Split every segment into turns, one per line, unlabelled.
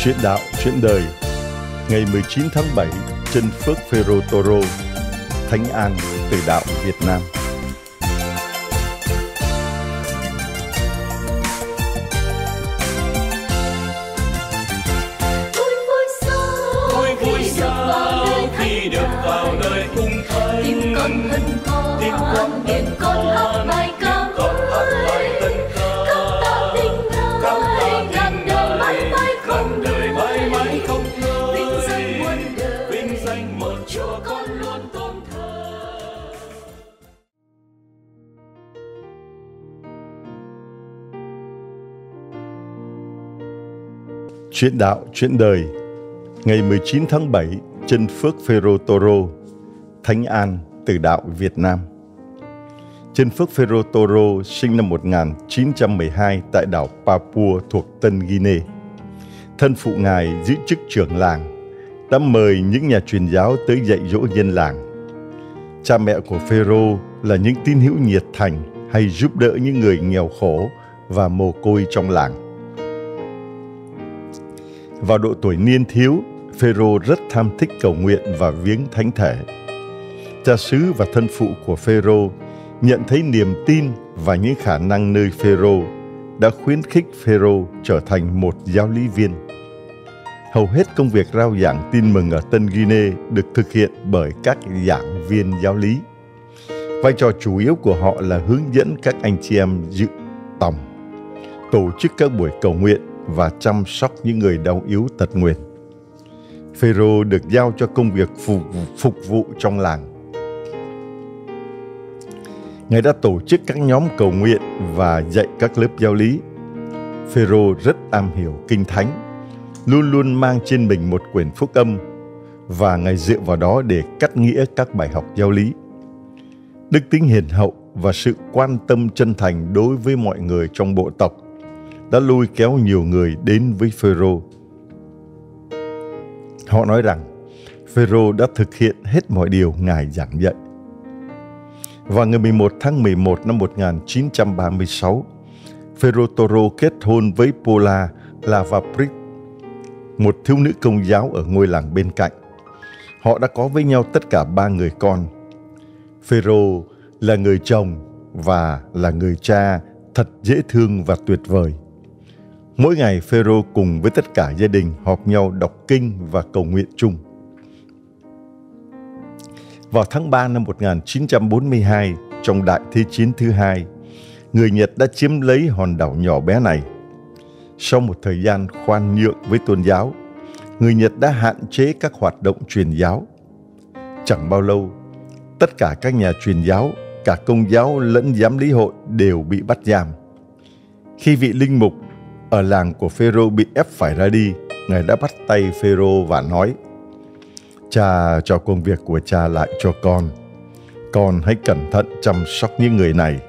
Chuyện đạo, chuyện đời Ngày 19 tháng 7 Chân Phước Phêrô Toro Thánh An từ đạo Việt Nam. Chuyện đạo, chuyện đời Ngày 19 tháng 7 Chân Phước Phêrô Toro Thánh An tử đạo Việt Nam Chân Phước Phêrô Toro sinh năm 1912 tại đảo Papua thuộc Tân Guinea. Thân phụ ngài giữ chức trưởng làng, đã mời những nhà truyền giáo tới dạy dỗ dân làng. Cha mẹ của Phêrô là những tín hữu nhiệt thành hay giúp đỡ những người nghèo khổ và mồ côi trong làng. Vào độ tuổi niên thiếu, Phêrô rất tham thích cầu nguyện và viếng thánh thể. Cha xứ và thân phụ của Phêrô nhận thấy niềm tin và những khả năng nơi Phêrô đã khuyến khích Phêrô trở thành một giáo lý viên. Hầu hết công việc rao giảng tin mừng ở Tân Guinea được thực hiện bởi các giảng viên giáo lý. Vai trò chủ yếu của họ là hướng dẫn các anh chị em dự tòng, tổ chức các buổi cầu nguyện và chăm sóc những người đau yếu tật nguyền. Phêrô được giao cho công việc phục, phục vụ trong làng. Ngài đã tổ chức các nhóm cầu nguyện và dạy các lớp giáo lý. Phêrô rất am hiểu kinh thánh, luôn luôn mang trên mình một quyển phúc âm và ngài dựa vào đó để cắt nghĩa các bài học giáo lý. Đức tính hiền hậu và sự quan tâm chân thành đối với mọi người trong bộ tộc đã lôi kéo nhiều người đến với Phêrô. Họ nói rằng Phêrô đã thực hiện hết mọi điều Ngài giảng dạy. Vào ngày 11 tháng 11 năm 1936, Phêrô Toro kết hôn với Paula Lavaprit, một thiếu nữ công giáo ở ngôi làng bên cạnh. Họ đã có với nhau tất cả ba người con. Phêrô là người chồng và là người cha thật dễ thương và tuyệt vời. Mỗi ngày Phêrô cùng với tất cả gia đình họp nhau đọc kinh và cầu nguyện chung. Vào tháng 3 năm 1942, trong Đại Thế chiến thứ hai, người Nhật đã chiếm lấy hòn đảo nhỏ bé này. Sau một thời gian khoan nhượng với tôn giáo, người Nhật đã hạn chế các hoạt động truyền giáo. Chẳng bao lâu, tất cả các nhà truyền giáo, cả công giáo lẫn giám lý hội đều bị bắt giam. Khi vị linh mục ở làng của Phêrô bị ép phải ra đi, ngài đã bắt tay Phêrô và nói: Cha cho công việc của cha lại cho con. Con hãy cẩn thận chăm sóc những người này,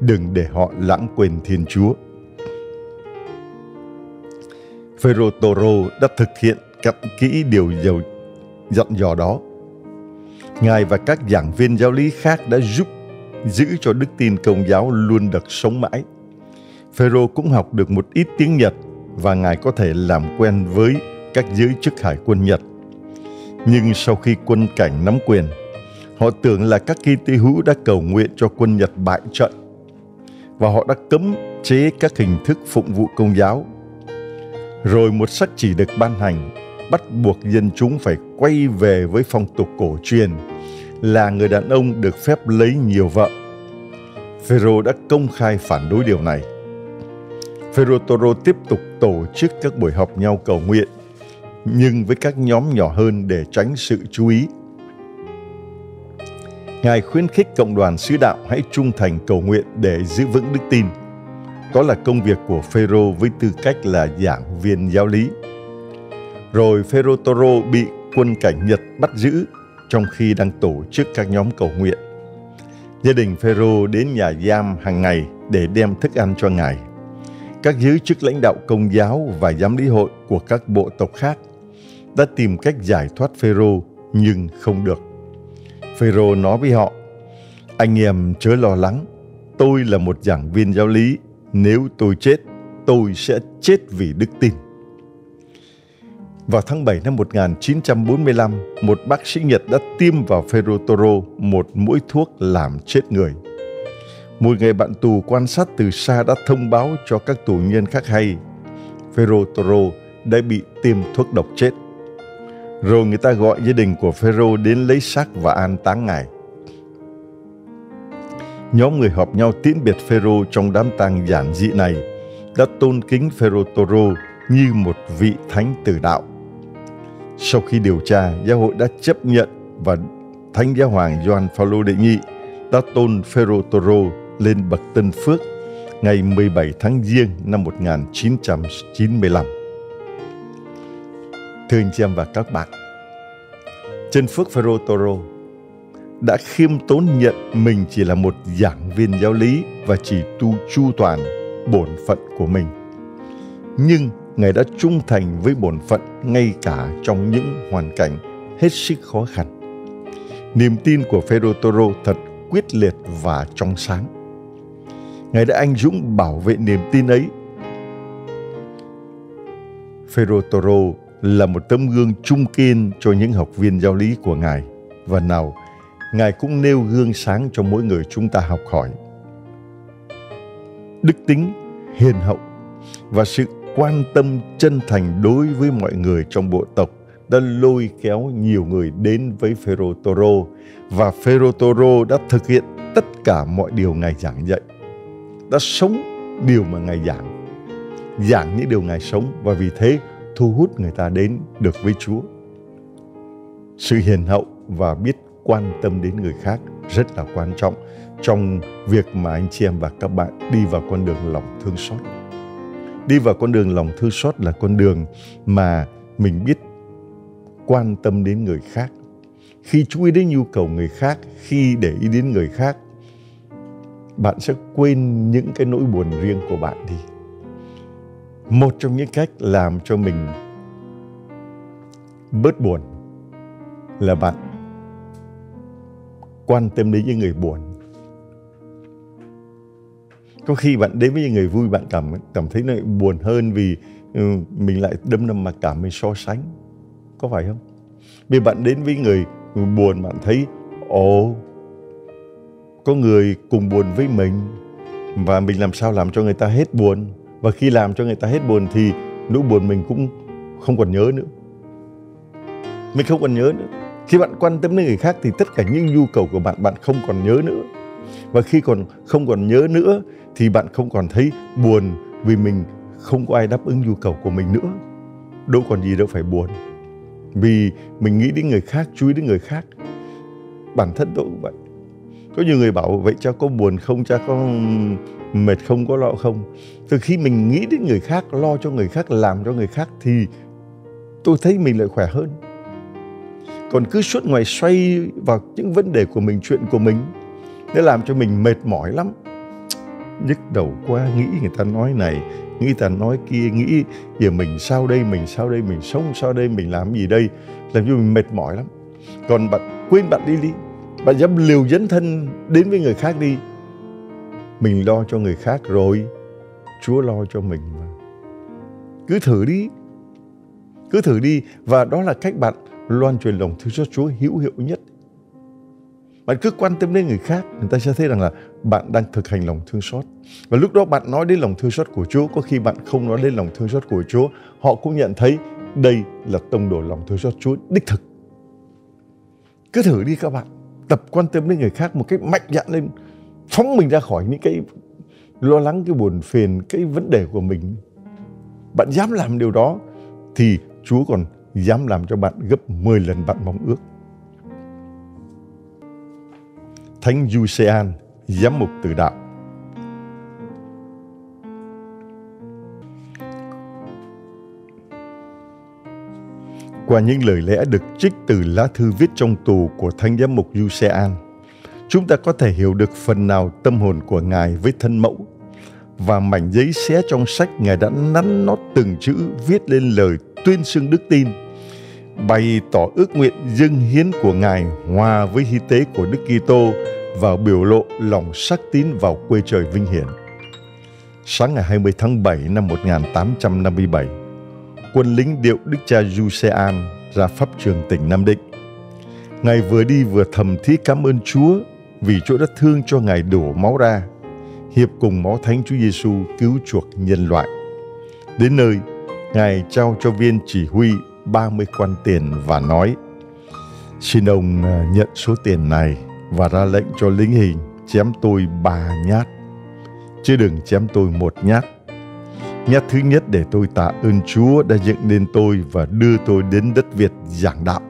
đừng để họ lãng quên Thiên Chúa. Phêrô Toro đã thực hiện cặn kỹ điều dầu dặn dò đó. Ngài và các giảng viên giáo lý khác đã giúp giữ cho đức tin công giáo luôn được sống mãi. Phêrô cũng học được một ít tiếng Nhật và ngài có thể làm quen với các giới chức hải quân Nhật. Nhưng sau khi quân cảnh nắm quyền, họ tưởng là các kỳ tỳ hữu đã cầu nguyện cho quân Nhật bại trận và họ đã cấm chế các hình thức phụng vụ công giáo. Rồi một sắc chỉ được ban hành bắt buộc dân chúng phải quay về với phong tục cổ truyền là người đàn ông được phép lấy nhiều vợ. Phêrô đã công khai phản đối điều này. Phêrô Toro tiếp tục tổ chức các buổi họp nhau cầu nguyện, nhưng với các nhóm nhỏ hơn để tránh sự chú ý. Ngài khuyến khích cộng đoàn sứ đạo hãy trung thành cầu nguyện để giữ vững đức tin. Đó là công việc của Phêrô với tư cách là giảng viên giáo lý. Rồi Phêrô Toro bị quân cảnh Nhật bắt giữ trong khi đang tổ chức các nhóm cầu nguyện. Gia đình Phêrô đến nhà giam hàng ngày để đem thức ăn cho ngài các giới chức lãnh đạo công giáo và giám lý hội của các bộ tộc khác đã tìm cách giải thoát Phêrô nhưng không được. Phêrô nói với họ: "Anh em chớ lo lắng, tôi là một giảng viên giáo lý, nếu tôi chết, tôi sẽ chết vì đức tin." Vào tháng 7 năm 1945, một bác sĩ Nhật đã tiêm vào Ferro Toro một mũi thuốc làm chết người. Một người bạn tù quan sát từ xa đã thông báo cho các tù nhân khác hay Phêrô Toro đã bị tiêm thuốc độc chết. Rồi người ta gọi gia đình của Phêrô đến lấy xác và an táng ngài. Nhóm người họp nhau tiễn biệt Phêrô trong đám tang giản dị này đã tôn kính Phêrô Toro như một vị thánh tử đạo. Sau khi điều tra, giáo hội đã chấp nhận và Thánh Giáo hoàng Gioan Phaolô đệ nhị đã tôn Phêrô Toro lên bậc tân phước ngày 17 tháng Giêng năm 1995. Thưa anh chị em và các bạn, chân phước Phêrô Toro đã khiêm tốn nhận mình chỉ là một giảng viên giáo lý và chỉ tu chu toàn bổn phận của mình. Nhưng Ngài đã trung thành với bổn phận ngay cả trong những hoàn cảnh hết sức khó khăn. Niềm tin của Phêrô Toro thật quyết liệt và trong sáng. Ngài đã anh dũng bảo vệ niềm tin ấy. Phêrô Toro là một tấm gương trung kiên cho những học viên giáo lý của Ngài và nào Ngài cũng nêu gương sáng cho mỗi người chúng ta học hỏi. Đức tính, hiền hậu và sự quan tâm chân thành đối với mọi người trong bộ tộc đã lôi kéo nhiều người đến với Phêrô Toro và Phêrô Toro đã thực hiện tất cả mọi điều Ngài giảng dạy. Đã sống điều mà Ngài giảng. Giảng những điều Ngài sống và vì thế thu hút người ta đến được với Chúa. Sự hiền hậu và biết quan tâm đến người khác rất là quan trọng trong việc mà anh chị em và các bạn đi vào con đường lòng thương xót. Đi vào con đường lòng thương xót là con đường mà mình biết quan tâm đến người khác. Khi chú ý đến nhu cầu người khác, khi để ý đến người khác, bạn sẽ quên những cái nỗi buồn riêng của bạn đi. Một trong những cách làm cho mình bớt buồn là bạn quan tâm đến những người buồn. Có khi bạn đến với những người vui, bạn cảm cảm thấy nó buồn hơn vì ừ, mình lại đâm đâm mà cảm mình so sánh. Có phải không? Vì bạn đến với người buồn, bạn thấy, ồ có người cùng buồn với mình và mình làm sao làm cho người ta hết buồn và khi làm cho người ta hết buồn thì nỗi buồn mình cũng không còn nhớ nữa mình không còn nhớ nữa khi bạn quan tâm đến người khác thì tất cả những nhu cầu của bạn bạn không còn nhớ nữa. Và khi còn không còn nhớ nữa thì bạn không còn thấy buồn vì mình không có ai đáp ứng nhu cầu của mình nữa. Đâu còn gì đâu phải buồn. Vì mình nghĩ đến người khác, chú ý đến người khác. Bản thân tôi cũng vậy. Có nhiều người bảo vậy cha có buồn không, cha có mệt không, có lo không. Từ khi mình nghĩ đến người khác, lo cho người khác, làm cho người khác thì tôi thấy mình lại khỏe hơn. Còn cứ suốt ngày xoay vào những vấn đề của mình chuyện của mình nó làm cho mình mệt mỏi lắm. Nhức đầu quá nghĩ người ta nói này nghĩ người ta nói kia nghĩ giờ mình sao đây mình sao đây mình sống sao đây mình làm gì đây? Làm cho mình mệt mỏi lắm. Còn bạn quên bạn đi đi bạn dám liều dấn thân đến với người khác đi mình lo cho người khác rồi chúa lo cho mình mà cứ thử đi cứ thử đi và đó là cách bạn loan truyền lòng thương xót Chúa hữu hiệu nhất. Bạn cứ quan tâm đến người khác, người ta sẽ thấy rằng là bạn đang thực hành lòng thương xót. Và lúc đó bạn nói đến lòng thương xót của Chúa, có khi bạn không nói đến lòng thương xót của Chúa, họ cũng nhận thấy đây là tông đồ lòng thương xót Chúa đích thực. Cứ thử đi các bạn, tập quan tâm đến người khác một cách mạnh dạn lên, phóng mình ra khỏi những cái lo lắng, cái buồn phiền, cái vấn đề của mình. Bạn dám làm điều đó thì Chúa còn dám làm cho bạn gấp 10 lần bạn mong ước. Thánh Giuse-an, giám mục từ đạo. Qua những lời lẽ được trích từ lá thư viết trong tù của Thánh giám mục Giuse-an, chúng ta có thể hiểu được phần nào tâm hồn của Ngài với thân mẫu và mảnh giấy xé trong sách Ngài đã nắn nót từng chữ viết lên lời tuyên xưng đức tin bày tỏ ước nguyện dâng hiến của Ngài hòa với hy tế của Đức Kitô và biểu lộ lòng sắc tín vào quê trời vinh hiển. Sáng ngày 20 tháng 7 năm 1857, quân lính điệu Đức cha Du Xe An ra pháp trường tỉnh Nam Định. Ngài vừa đi vừa thầm thiết cảm ơn Chúa vì Chúa đã thương cho Ngài đổ máu ra, hiệp cùng máu Thánh Chúa Giêsu cứu chuộc nhân loại. Đến nơi, Ngài trao cho viên chỉ huy 30 quan tiền và nói Xin ông à, nhận số tiền này và ra lệnh cho lính hình chém tôi ba nhát, chứ đừng chém tôi một nhát. Nhát thứ nhất để tôi tạ ơn Chúa đã dựng nên tôi và đưa tôi đến đất Việt giảng đạo.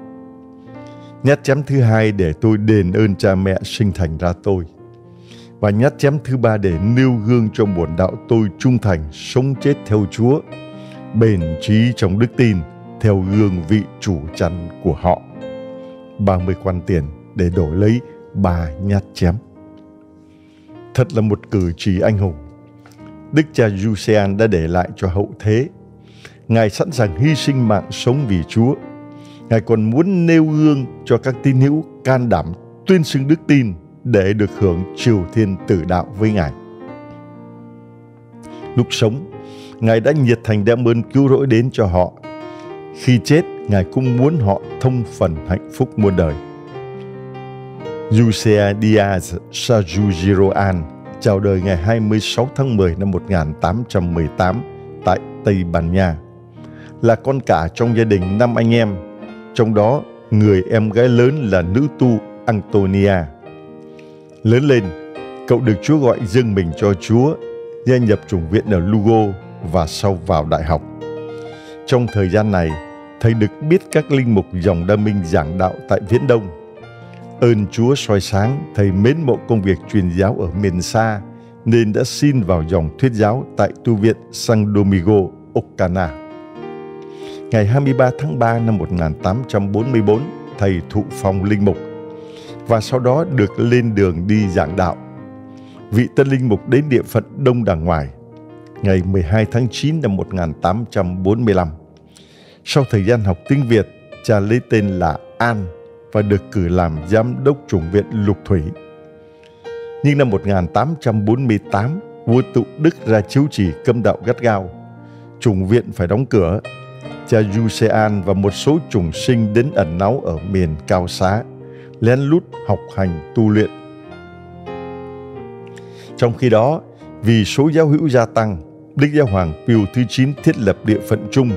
Nhát chém thứ hai để tôi đền ơn cha mẹ sinh thành ra tôi. Và nhát chém thứ ba để nêu gương cho bổn đạo tôi trung thành, sống chết theo Chúa, bền trí trong đức tin, theo gương vị chủ chăn của họ. 30 quan tiền để đổi lấy ba nhát chém. Thật là một cử chỉ anh hùng. Đức cha Giusean đã để lại cho hậu thế. Ngài sẵn sàng hy sinh mạng sống vì Chúa. Ngài còn muốn nêu gương cho các tín hữu can đảm tuyên xưng đức tin để được hưởng triều thiên tử đạo với Ngài. Lúc sống, Ngài đã nhiệt thành đem ơn cứu rỗi đến cho họ. Khi chết, Ngài cũng muốn họ thông phần hạnh phúc muôn đời. Yusea Diaz Sajujiroan chào đời ngày 26 tháng 10 năm 1818 tại Tây Ban Nha. Là con cả trong gia đình năm anh em, trong đó người em gái lớn là nữ tu Antonia. Lớn lên, cậu được Chúa gọi dâng mình cho Chúa, gia nhập chủng viện ở Lugo và sau vào đại học. Trong thời gian này, thầy được biết các linh mục dòng đa minh giảng đạo tại Viễn Đông. Ơn Chúa soi sáng, thầy mến mộ công việc truyền giáo ở miền xa, nên đã xin vào dòng thuyết giáo tại tu viện San Domingo, Ocana. Ngày 23 tháng 3 năm 1844, thầy thụ phong linh mục và sau đó được lên đường đi giảng đạo. Vị tân linh mục đến địa phận Đông Đàng Ngoài ngày 12 tháng 9 năm 1845. Sau thời gian học tiếng Việt, cha lấy tên là An và được cử làm giám đốc chủng viện Lục Thủy. Nhưng năm 1848, vua tụ Đức ra chiếu chỉ cấm đạo gắt gao. Chủng viện phải đóng cửa. Cha Jusean và một số chủng sinh đến ẩn náu ở miền cao xá, lén lút học hành tu luyện. Trong khi đó, vì số giáo hữu gia tăng, Đức Giáo Hoàng Pius thứ 9 thiết lập địa phận chung,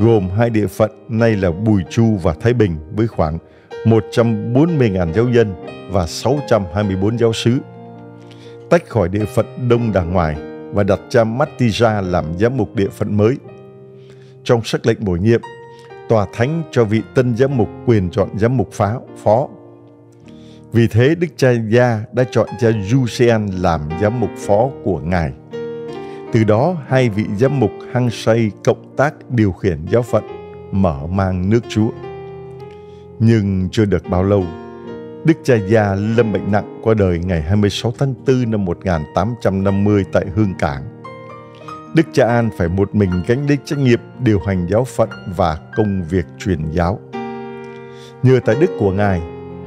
gồm hai địa phận nay là Bùi Chu và Thái Bình với khoảng 140.000 giáo dân và 624 giáo sứ. Tách khỏi địa phận Đông Đàng Ngoài và đặt cha Mattisa làm giám mục địa phận mới. Trong sắc lệnh bổ nhiệm, tòa thánh cho vị tân giám mục quyền chọn giám mục phá, phó. Vì thế Đức cha Gia đã chọn cha Jusean làm giám mục phó của Ngài. Từ đó hai vị giám mục hăng say cộng tác điều khiển giáo phận, mở mang nước Chúa. Nhưng chưa được bao lâu, Đức cha già lâm bệnh nặng qua đời ngày 26 tháng 4 năm 1850 tại Hương Cảng. Đức cha An phải một mình gánh lấy trách nhiệm điều hành giáo phận và công việc truyền giáo. Nhờ tài đức của Ngài,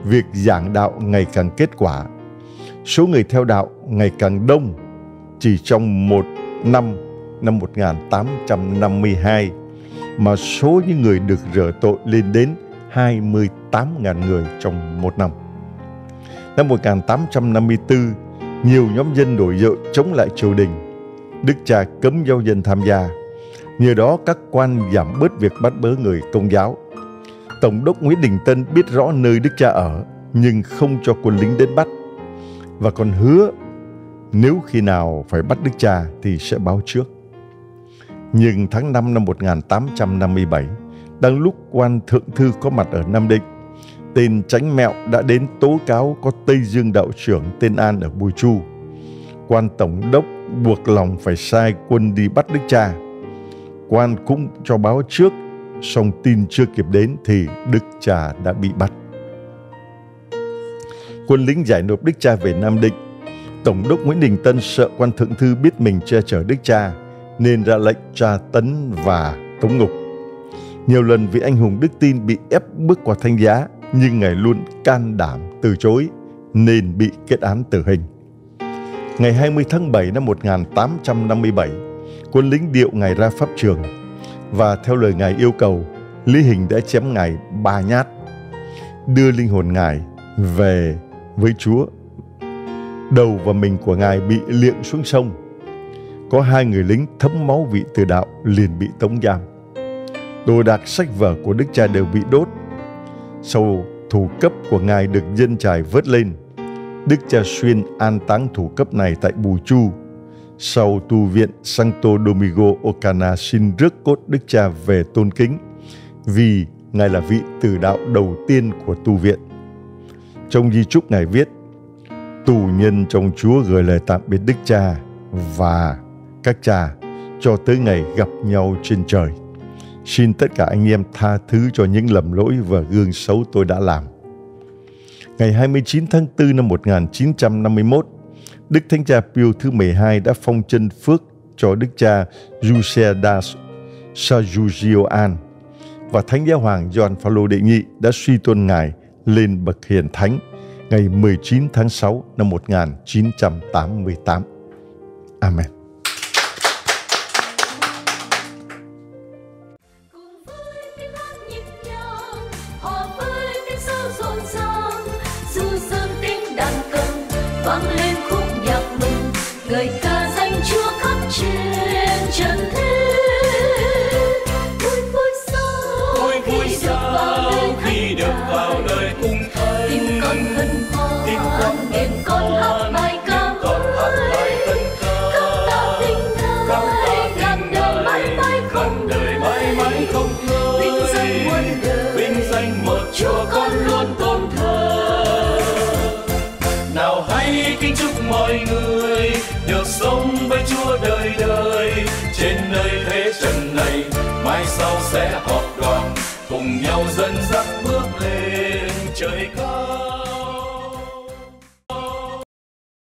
việc giảng đạo ngày càng kết quả. Số người theo đạo ngày càng đông. Chỉ trong một năm năm 1852 mà số những người được rửa tội lên đến 28.000 người trong một năm. Năm 1854, nhiều nhóm dân nổi dậy chống lại triều đình. Đức cha cấm giáo dân tham gia. Nhờ đó các quan giảm bớt việc bắt bớ người công giáo. Tổng đốc Nguyễn Đình Tân biết rõ nơi Đức cha ở nhưng không cho quân lính đến bắt và còn hứa nếu khi nào phải bắt Đức cha thì sẽ báo trước. Nhưng tháng 5 năm 1857, đang lúc quan thượng thư có mặt ở Nam Định, tên tránh mẹo đã đến tố cáo có Tây Dương đạo trưởng tên An ở Bùi Chu. Quan tổng đốc buộc lòng phải sai quân đi bắt Đức cha. Quan cũng cho báo trước, song tin chưa kịp đến thì Đức cha đã bị bắt. Quân lính giải nộp Đức cha về Nam Định Tổng đốc Nguyễn Đình Tân sợ quan thượng thư biết mình che chở đức cha nên ra lệnh tra tấn và tống ngục. Nhiều lần vị anh hùng đức tin bị ép bước qua thanh giá nhưng ngài luôn can đảm từ chối nên bị kết án tử hình. Ngày 20 tháng 7 năm 1857, quân lính điệu ngài ra pháp trường. Và theo lời Ngài yêu cầu, Lý Hình đã chém Ngài ba nhát, đưa linh hồn Ngài về với Chúa. Đầu và mình của Ngài bị liệng xuống sông. Có hai người lính thấm máu vị từ đạo liền bị tống giam. Đồ đạc sách vở của Đức cha đều bị đốt. Sau thủ cấp của Ngài được dân trải vớt lên, Đức cha xuyên an táng thủ cấp này tại Bù Chu. Sau tu viện Santo Domingo Ocana xin rước cốt Đức cha về tôn kính vì Ngài là vị tử đạo đầu tiên của tu viện. Trong di chúc Ngài viết, tù nhân trong Chúa gửi lời tạm biệt Đức Cha và các cha cho tới ngày gặp nhau trên trời. Xin tất cả anh em tha thứ cho những lầm lỗi và gương xấu tôi đã làm. Ngày 29 tháng 4 năm 1951, Đức Thánh Cha Pio thứ 12 đã phong chân phước cho Đức Cha Giuse das Sajugioan và Thánh Giáo Hoàng John Phaolô đệ nhị đã suy tôn Ngài lên bậc hiền thánh ngày 19 tháng 6 năm 1988. Amen.
Sẽ họp đoàn cùng nhau dẫn dắt bước lên.